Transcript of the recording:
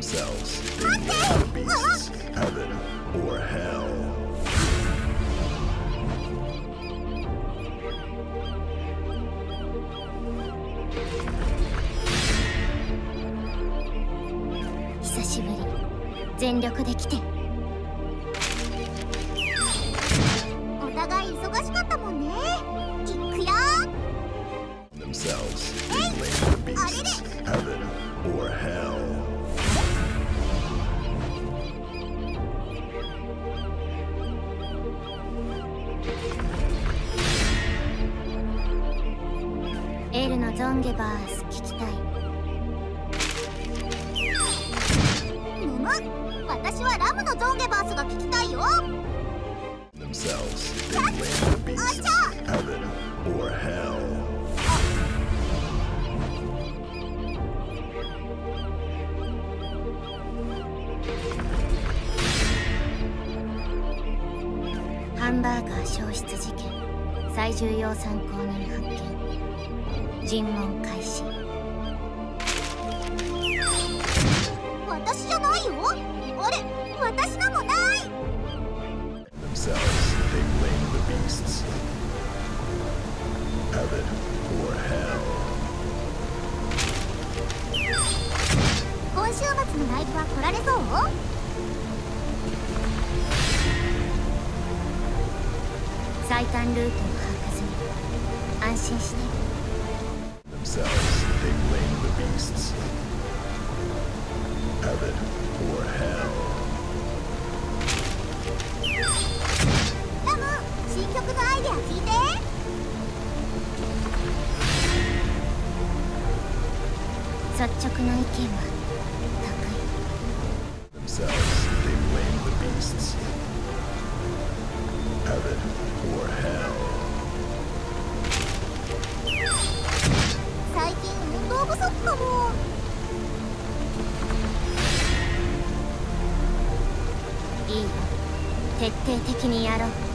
themselves. They blame the beasts, heaven or hell. お互い忙しかったもんねエルのゾンゲバース聞きたい。むむ私はラムのゾンゲバースが聞きたいよ。Themselves. They blame the beasts, heaven or hell. ハンバーガー消失事件。最重要参考人発見尋問開始。私じゃないよ。あれ私のもない。Themselves. They blame the beasts, heaven or hell. 今週末のライブは来られそう？最短ルートを把握済み。安心して Themselves. They blame the beasts, heaven or hell. ラム新曲のアイデア聞いて率直な意見は高い Themselves. かもいいよ。徹底的にやろう。